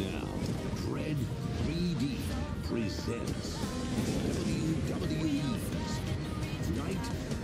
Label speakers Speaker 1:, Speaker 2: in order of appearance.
Speaker 1: Now, Dread 3D presents WWE Night.